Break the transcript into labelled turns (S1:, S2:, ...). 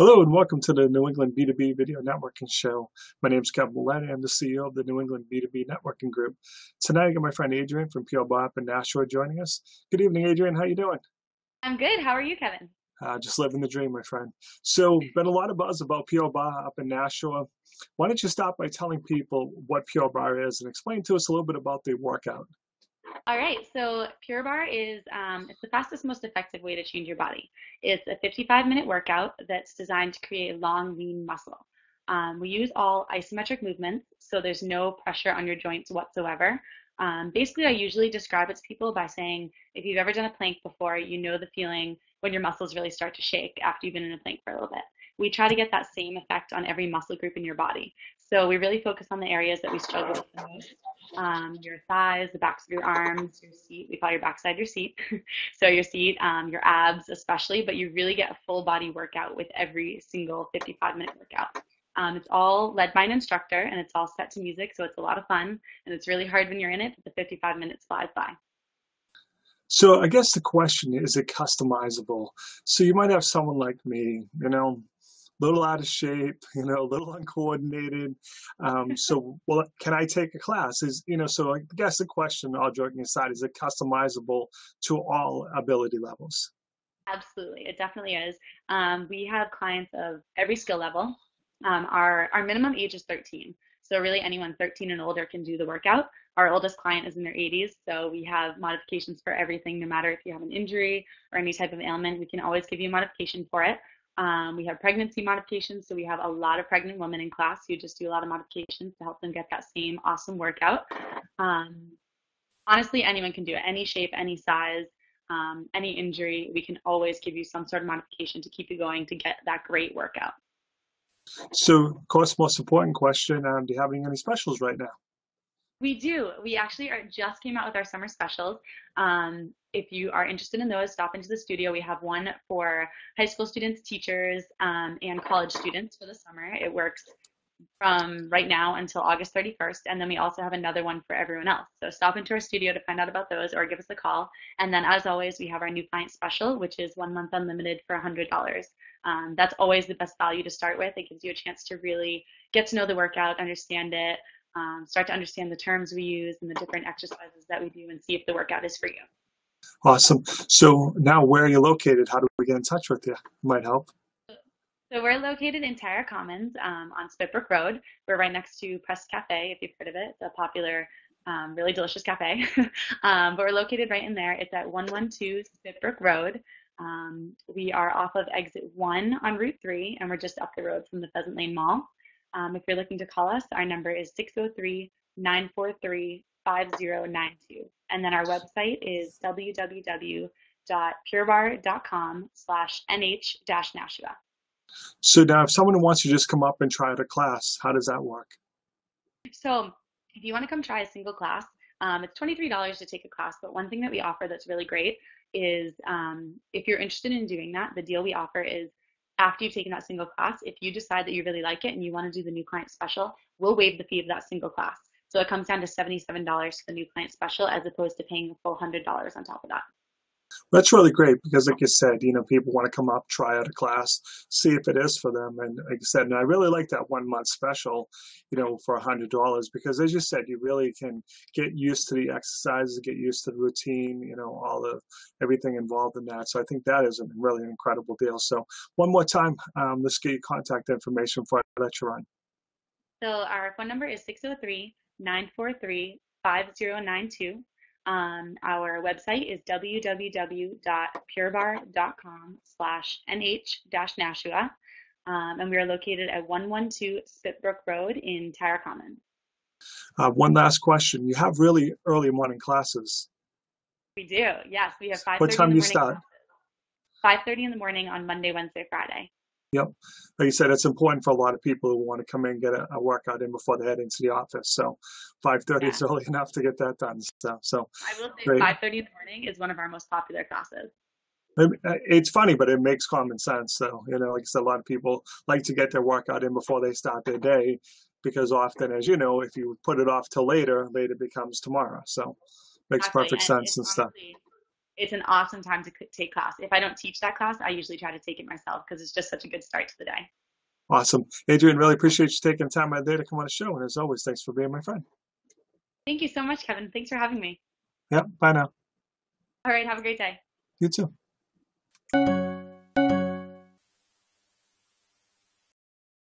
S1: Hello and welcome to the New England B2B Video Networking Show. My name is Kevin Willett. I'm the CEO of the New England B2B Networking Group. Tonight I got my friend Adrienne from Barre Up in Nashua joining us. Good evening, Adrienne. How you doing?
S2: I'm good. How are you, Kevin?
S1: Uh, just living the dream, my friend. So, been a lot of buzz about Pure Barre up in Nashua. Why don't you stop by telling people what Pure Barre is and explain to us a little bit about the workout?
S2: All right, so Pure Barre is um, it's the fastest, most effective way to change your body. It's a 55 minute workout that's designed to create long, lean muscle. Um, we use all isometric movements, so there's no pressure on your joints whatsoever. Um, basically, I usually describe it to people by saying if you've ever done a plank before, you know the feeling when your muscles really start to shake after you've been in a plank for a little bit. We try to get that same effect on every muscle group in your body. So we really focus on the areas that we struggle with the most um, your thighs, the backs of your arms, your seat. We call your backside your seat. so your seat, um, your abs especially, but you really get a full body workout with every single 55 minute workout. Um, it's all led by an instructor and it's all set to music, so it's a lot of fun and it's really hard when you're in it, but the 55 minutes flies by.
S1: So I guess the question is it customizable? So you might have someone like me, you know, little out of shape, you know, a little uncoordinated. Um, so, well, can I take a class? Is you know, so I guess the question, all joking aside, is it customizable to all ability levels?
S2: Absolutely, it definitely is. Um, we have clients of every skill level. Um, our our minimum age is 13, so really anyone 13 and older can do the workout. Our oldest client is in their 80s, so we have modifications for everything. No matter if you have an injury or any type of ailment, we can always give you a modification for it. Um, we have pregnancy modifications, so we have a lot of pregnant women in class who just do a lot of modifications to help them get that same awesome workout. Um, honestly, anyone can do it, any shape, any size, um, any injury. We can always give you some sort of modification to keep you going to get that great workout.
S1: So, of course, most important question: um, Do you have any specials right now?
S2: We do. We actually are, just came out with our summer specials. Um, if you are interested in those, stop into the studio. We have one for high school students, teachers, um, and college students for the summer. It works from right now until August 31st. And then we also have another one for everyone else. So stop into our studio to find out about those or give us a call. And then, as always, we have our new client special, which is one month unlimited for $100. Um, that's always the best value to start with. It gives you a chance to really get to know the workout, understand it, um, start to understand the terms we use and the different exercises that we do and see if the workout is for you.
S1: Awesome. So now where are you located? How do we get in touch with you? Might help.
S2: So we're located in Tara Commons um, on Spitbrook Road. We're right next to Press Cafe, if you've heard of it. the popular, um, really delicious cafe. um, but we're located right in there. It's at 112 Spitbrook Road. Um, we are off of exit 1 on Route 3, and we're just up the road from the Pheasant Lane Mall. Um, if you're looking to call us, our number is 603 943 5092. And then our website is www.purebarre.com slash nh dash Nashua.
S1: So now if someone wants to just come up and try out a class, how does that work?
S2: So if you want to come try a single class, um, it's $23 to take a class, but one thing that we offer that's really great is um, if you're interested in doing that, the deal we offer is after you've taken that single class, if you decide that you really like it and you want to do the new client special, we'll waive the fee of that single class. So it comes down to $77 for the new client special as opposed to paying a full $100 on top of that.
S1: That's really great because, like you said, you know, people want to come up, try out a class, see if it is for them. And like I said, and I really like that one month special, you know, for a hundred dollars because, as you said, you really can get used to the exercises, get used to the routine, you know, all the everything involved in that. So I think that is a really incredible deal. So one more time, um, let's get your contact information for I let you run.
S2: So our phone number is 603 943 5092. Um, our website is www.purebarre.com slash nh-nashua. Um, and we are located at 112 Spitbrook Road in Tara Commons.
S1: Uh, one last question. You have really early morning classes.
S2: We do, yes. We have 5
S1: What time do you start?
S2: 5.30 in the morning on Monday, Wednesday, Friday.
S1: Yep. Like you said, it's important for a lot of people who want to come in and get a, a workout in before they head into the office. So 5.30 yeah. is early enough to get that done. So, so
S2: I will say 5.30 in the morning is one of our most popular classes.
S1: It's funny, but it makes common sense. So, you know, like I said, a lot of people like to get their workout in before they start their day because often, as you know, if you put it off till later, later becomes tomorrow. So makes exactly. perfect and sense and stuff
S2: it's an awesome time to take class. If I don't teach that class, I usually try to take it myself because it's just such a good start to the day.
S1: Awesome. Adrienne, really appreciate you taking time out of the day to come on the show. And as always, thanks for being my friend.
S2: Thank you so much, Kevin. Thanks for having me.
S1: Yep. Bye now.
S2: All right. Have a great day.
S1: You too.